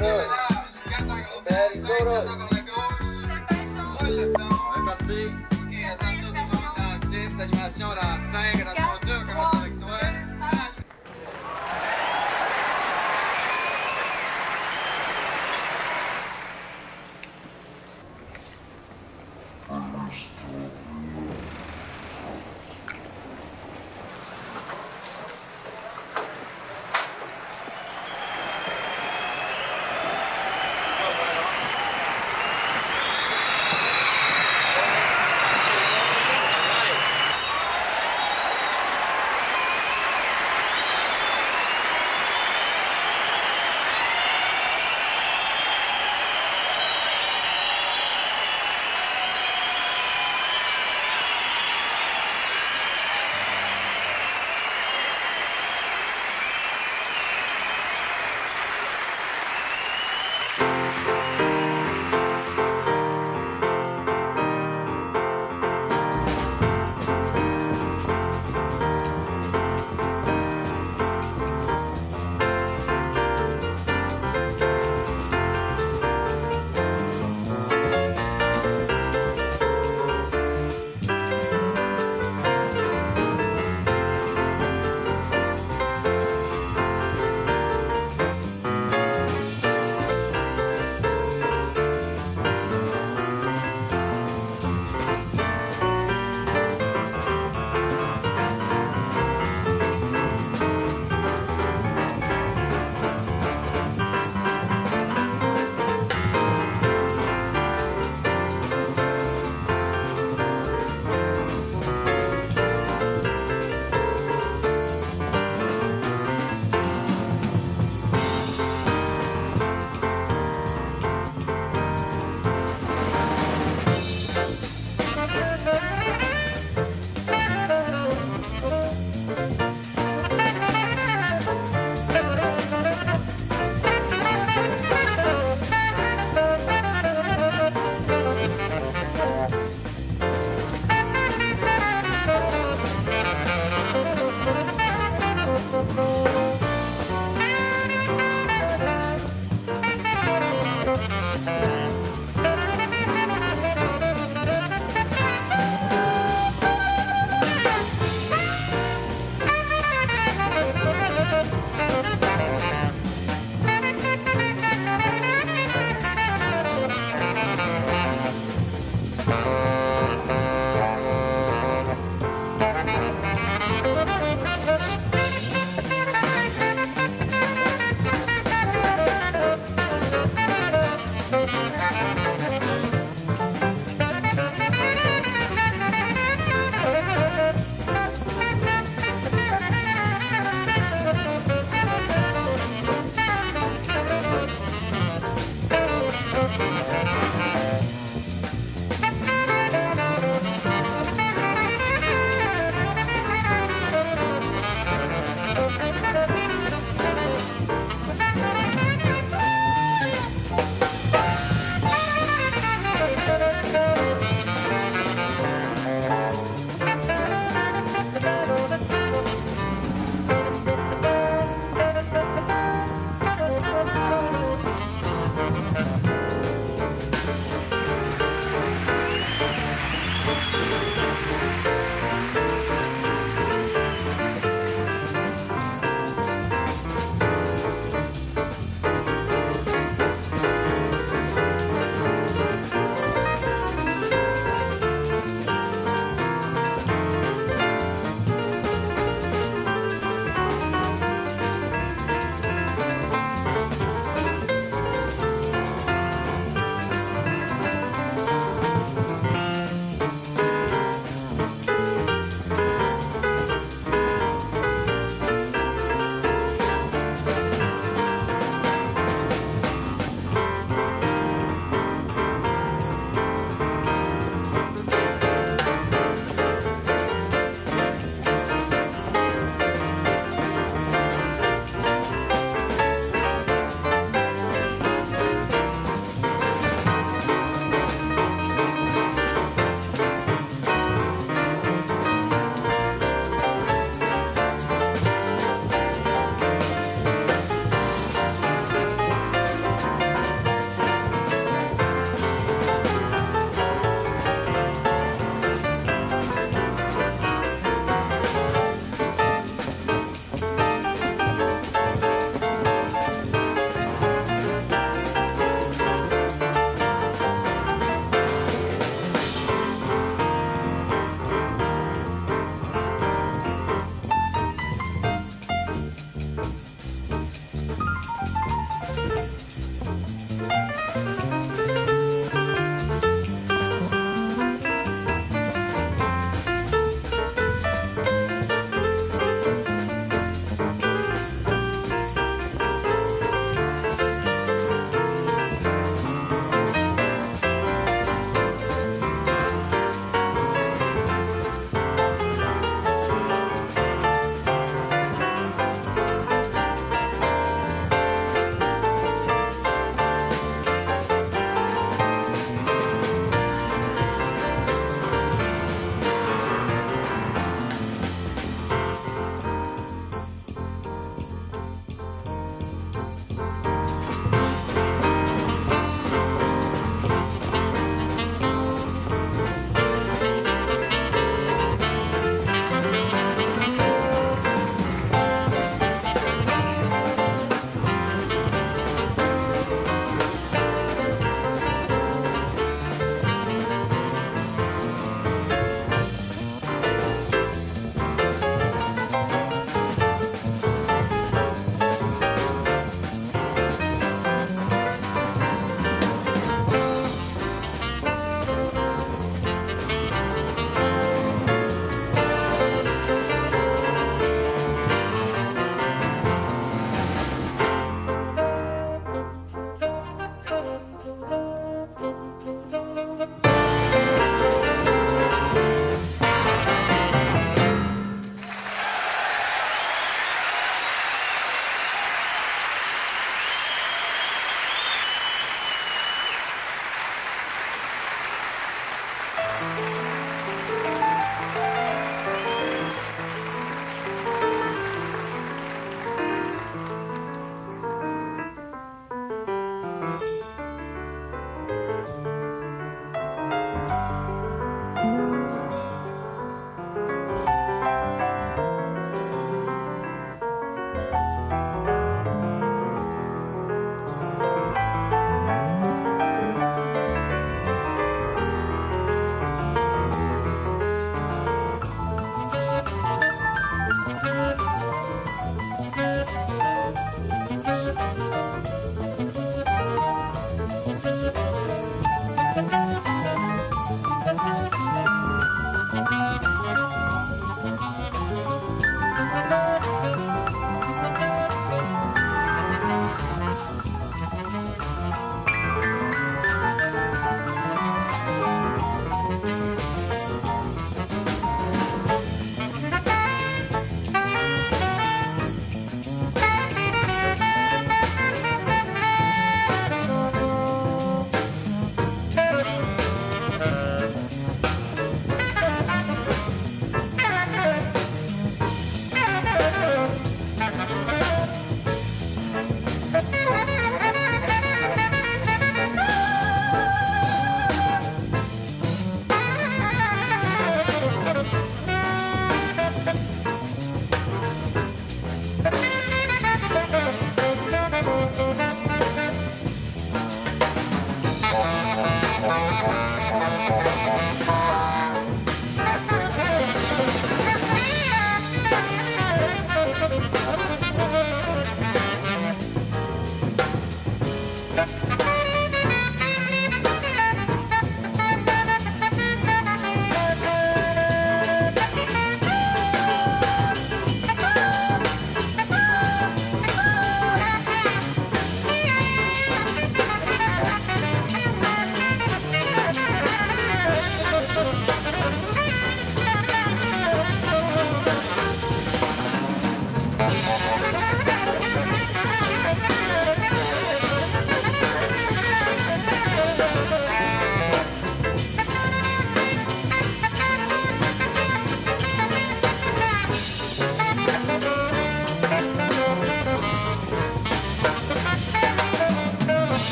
Lève